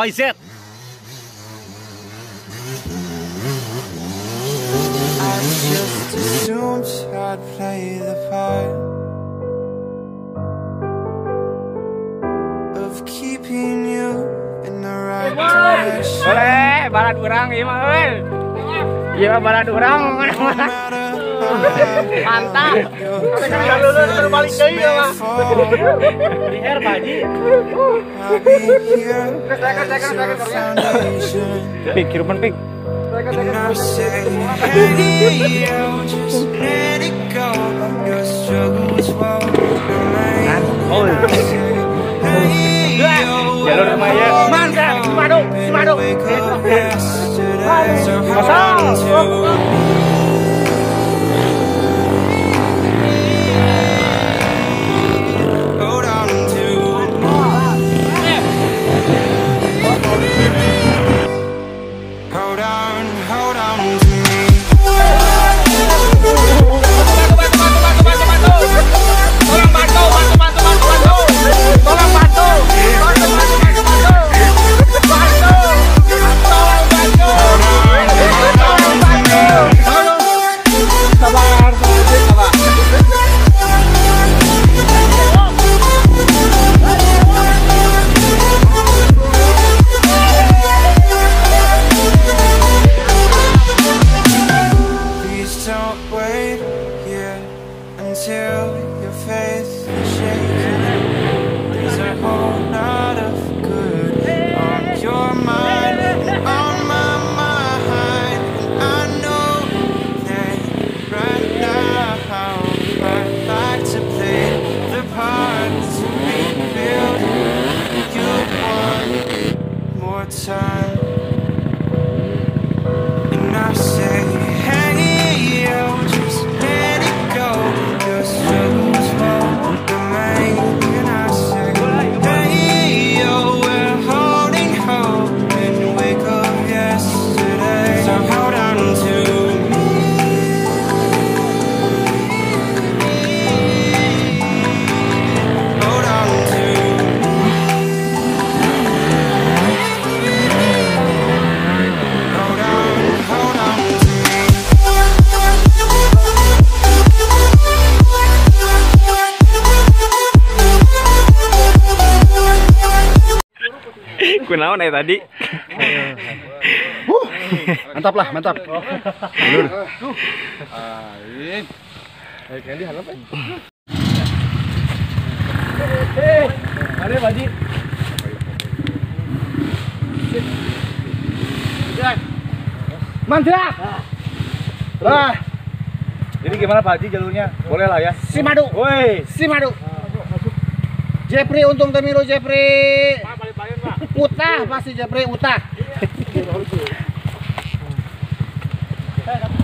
YZ. Boleh, balad orang, iya mah, iya mah balad orang. Mantap. Kita lulus terbalik deui ya, Pak. Di air Pak Haji. Pik, kiruman pik. Oh. Jalur Maya. Mantap, Cimadung, Cimadung. Masal. naon eh tadi? Mantap lah, mantap. Dulur. Eh. Baji. Mantap. Lah. Jadi gimana Pak Haji jalurnya? Boleh lah ya. Simadu. Woi, Simadu. Jepri untung Temiro Jepri. Utah pasti Jabri Utah. Eh,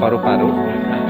Parou, parou.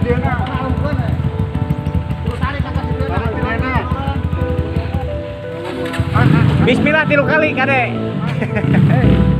videonya. Bismillah tilu kali kade.